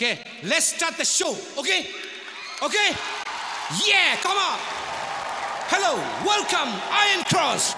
Okay, let's start the show. Okay? Okay? Yeah, come on. Hello, welcome, Iron Cross.